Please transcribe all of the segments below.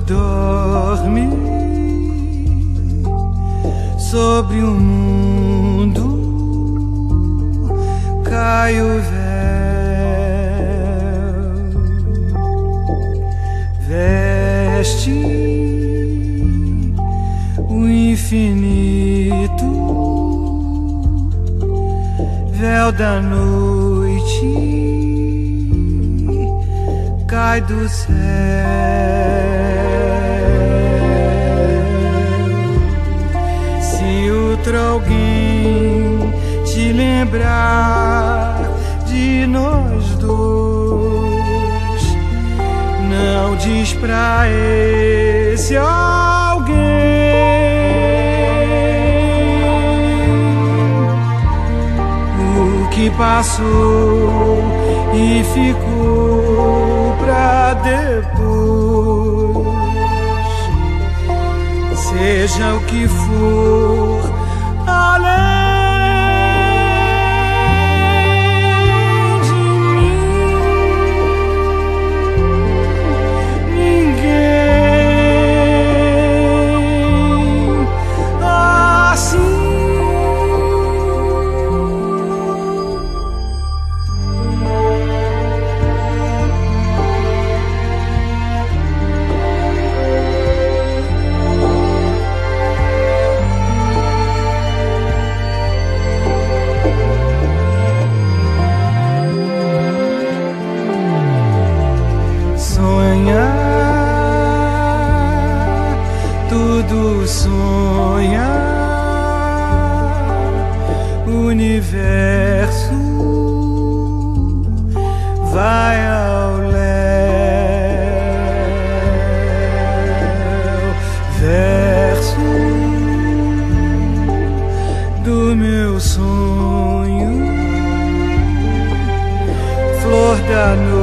dorme sobre o mundo cai o véu, veste o infinito, véu da noite cai do céu. Outro alguém te lembrar de nós dois. Não diz pra esse alguém o que passou e ficou pra depois. Seja o que for Ale sonha, universo vai ao léu, verso do meu sonho, flor da noite,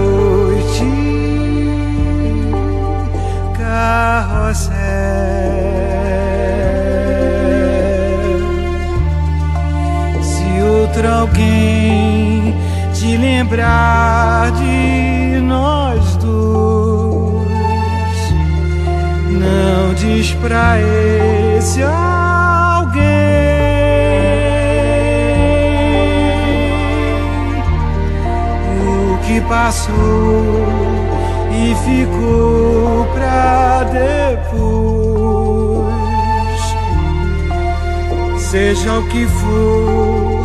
diz pra esse alguém o que passou e ficou pra depois. Seja o que for